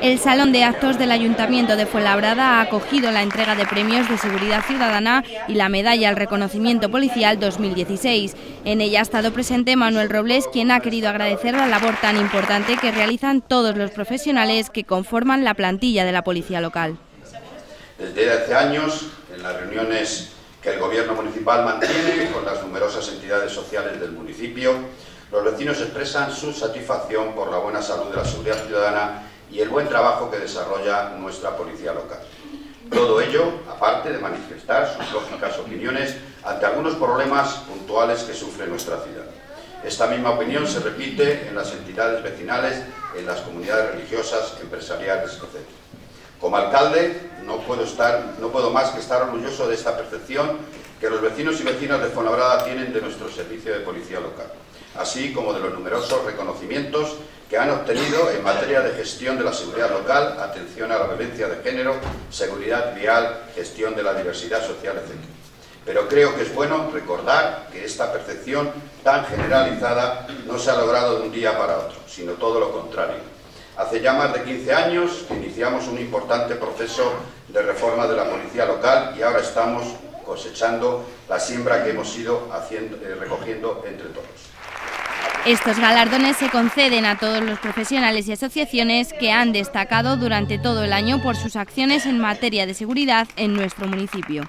El Salón de Actos del Ayuntamiento de Fuenlabrada ha acogido la entrega de premios de seguridad ciudadana y la medalla al reconocimiento policial 2016. En ella ha estado presente Manuel Robles, quien ha querido agradecer la labor tan importante que realizan todos los profesionales que conforman la plantilla de la policía local. Desde hace años, en las reuniones que el Gobierno municipal mantiene con las numerosas entidades sociales del municipio, los vecinos expresan su satisfacción por la buena salud de la seguridad ciudadana y el buen trabajo que desarrolla nuestra policía local. Todo ello, aparte de manifestar sus lógicas opiniones ante algunos problemas puntuales que sufre nuestra ciudad. Esta misma opinión se repite en las entidades vecinales, en las comunidades religiosas, empresariales, etc. Como alcalde, no puedo, estar, no puedo más que estar orgulloso de esta percepción que los vecinos y vecinas de Fonabrada tienen de nuestro servicio de policía local, así como de los numerosos reconocimientos que han obtenido en materia de gestión de la seguridad local, atención a la violencia de género, seguridad vial, gestión de la diversidad social, etc. Pero creo que es bueno recordar que esta percepción tan generalizada no se ha logrado de un día para otro, sino todo lo contrario. Hace ya más de 15 años iniciamos un importante proceso de reforma de la policía local y ahora estamos cosechando la siembra que hemos ido haciendo, eh, recogiendo entre todos. Estos galardones se conceden a todos los profesionales y asociaciones que han destacado durante todo el año por sus acciones en materia de seguridad en nuestro municipio.